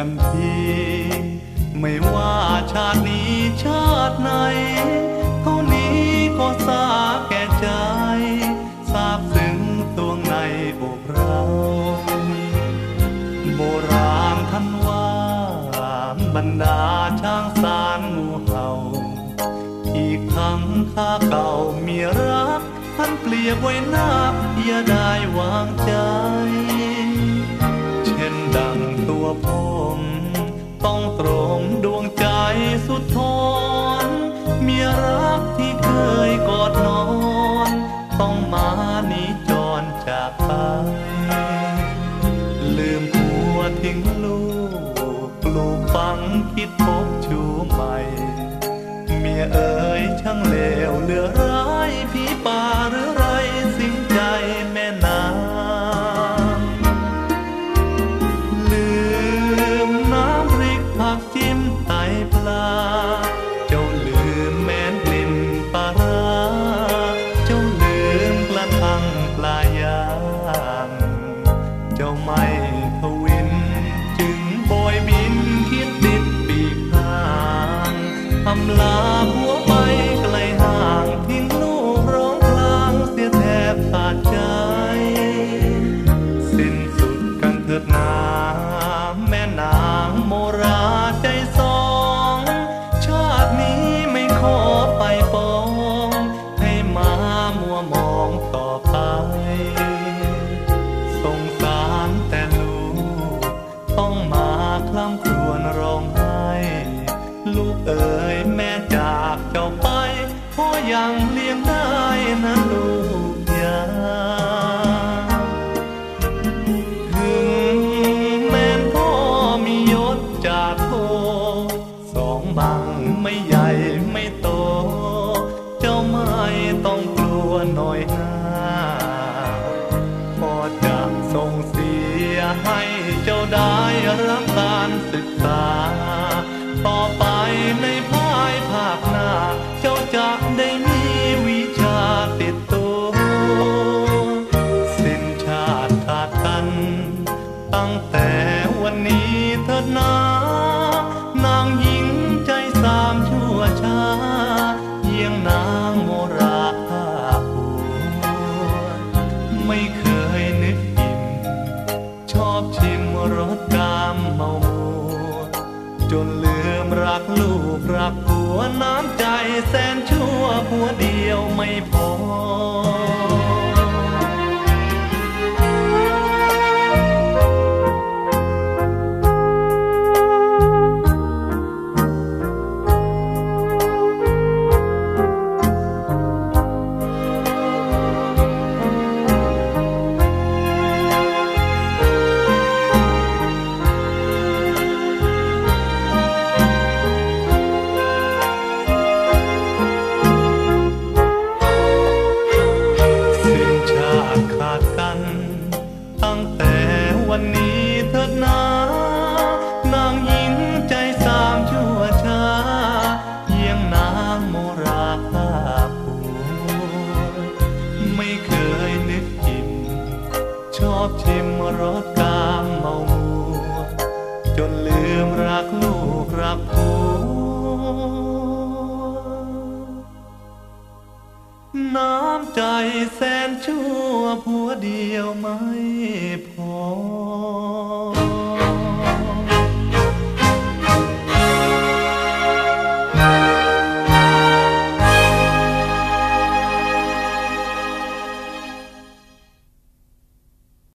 กันที ไม่ว่าชาตินี้ชาติไหนเท่านี้ก็สาแก่ใจทราบซึ้งตวงในอกเรา โบราณท่านว่าบรรดาช้างสารงูเห่า อีกทั้งข้าเก่ามีรักท่านเปรียบไว้นาบอย่าได้วางใจ เช่นดังตัวผมต้อ นี้จรจากไป ลืมผัวทิ้งลูกปลูกฝังคิดพบชูใหม่ เมียเอ๋ยช่างเลวเหลือร้ายผีป่าหรือ ทวิน จึงโบยบินคิดติดปีกห่างอำลาผัวไปไกลห่างทิ้งลูกร้องกลางเสียแทบขาดใจ สิ้นสุดกันเถิดนาแม่นางโมราใจสอง ชาตินี้ไม่ขอไปปอง ให้มามัวมองต่อไป เจ้าไปพ่อยังเลี้ยงได้นะลูกยาถึงแม้นพ่อมียศจากโทสองบังไม่ใหญ่ไม่โต เจ้าไม่ต้องกลัวหน่อยหนาพ่อจะส่งเสียให้เจ้าได้รับการศึกษา เถิดนานางหญิงใจสามชั่วช้าเยี่ยงนางโมราภาผัวไม่เคยนึกอิ่ม ชอบชิมรสกามเมามัวจนลืมรักลูกรักผัวน้ำใจแสนชั่วผัวเดียวไม่พอ อบชิมรสกามเมามัว จนลืมรักลูกรักผัว น้ำใจแสนชั่วผัวเดียวไม่